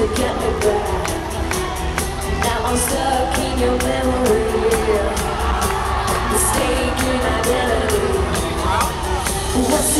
to get me back Now I'm stuck in your memory. Mistaken identity. What's